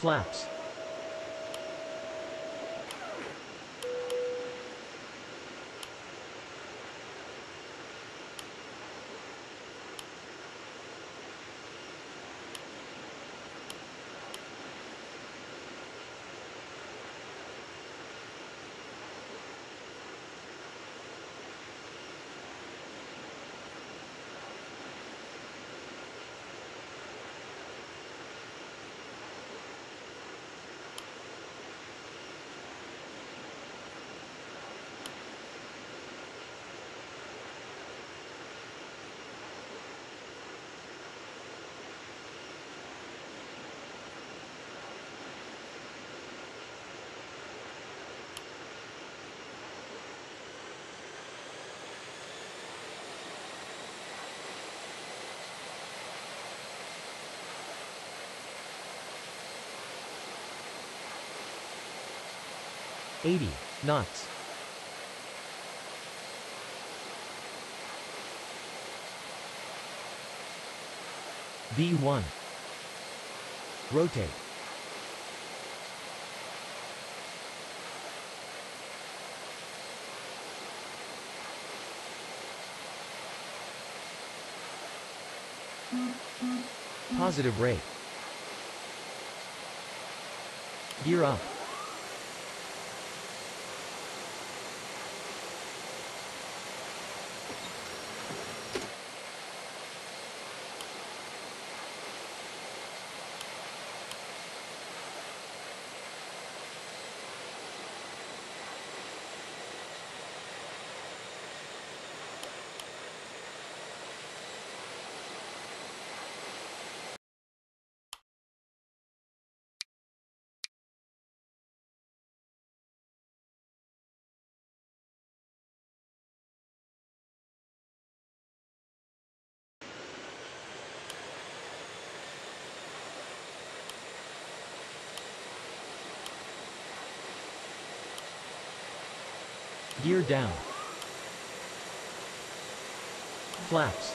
Flaps. Eighty knots. V1 Rotate. Positive rate. Gear up Gear down. Flaps.